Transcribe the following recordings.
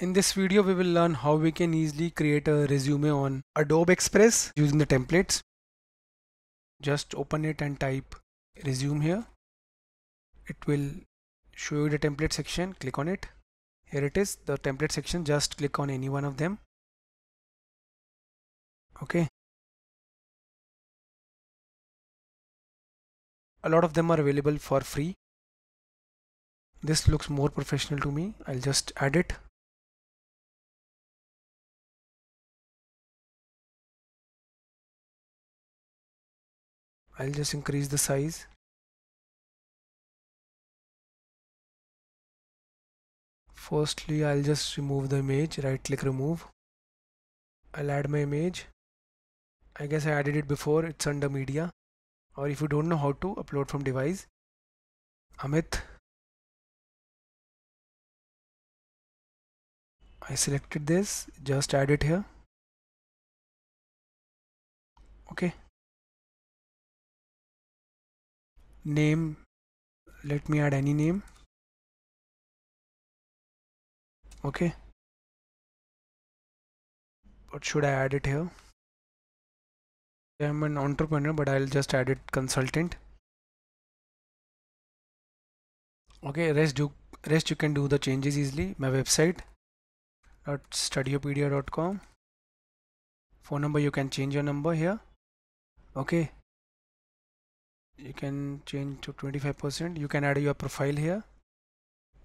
In this video we will learn how we can easily create a resume on Adobe Express using the templates. Just open it and type resume here. It will show you the template section, click on it. Here it is, the template section, just click on any one of them. Okay. A lot of them are available for free. This looks more professional to me. I'll just add it. I'll just increase the size. Firstly I'll just remove the image right click remove. I'll add my image. I guess I added it before it's under media. Or if you don't know how to upload from device. Amit. I selected this just add it here. Okay name. Let me add any name. Okay. What should I add it here? I'm an entrepreneur but I'll just add it consultant. Okay rest do rest you can do the changes easily. My website studyopedia.com phone number you can change your number here. Okay you can change to 25% you can add your profile here.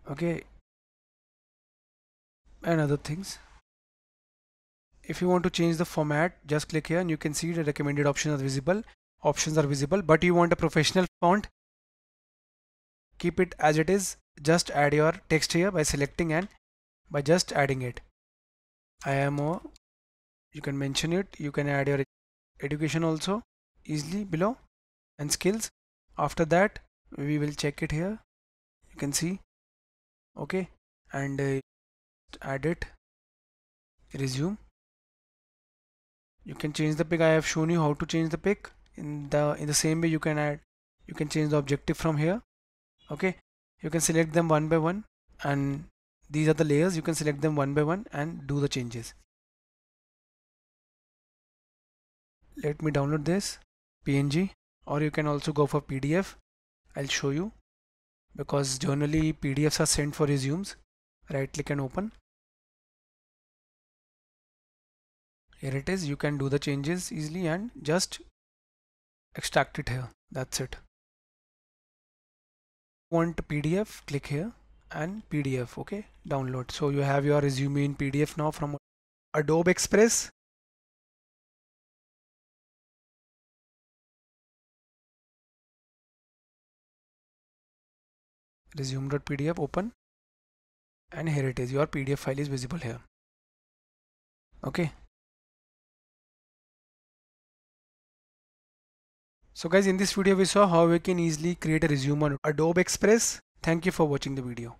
Okay. And other things. If you want to change the format just click here and you can see the recommended options are visible. Options are visible but you want a professional font keep it as it is. Just add your text here by selecting and by just adding it. IMO you can mention it. You can add your education also easily below and skills. After that we will check it here. You can see. Okay. And uh, add it. Resume. You can change the pick I have shown you how to change the pick in the in the same way you can add you can change the objective from here. Okay. You can select them one by one. And these are the layers. You can select them one by one and do the changes. Let me download this. Png or you can also go for PDF I'll show you. Because generally PDFs are sent for resumes. Right click and open. Here it is. You can do the changes easily and just extract it here. That's it. Want PDF click here and PDF okay. Download. So you have your resume in PDF now from Adobe Express resume.pdf open and here it is. Your pdf file is visible here. Okay. So guys in this video we saw how we can easily create a resume on adobe express. Thank you for watching the video